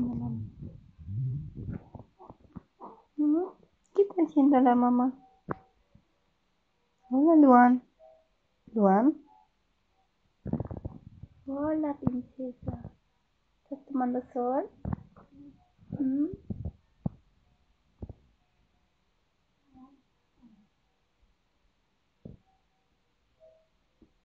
mamá? ¿Qué está haciendo la mamá? Hola, Luan. Luan. Hola, princesa. ¿Estás tomando sol?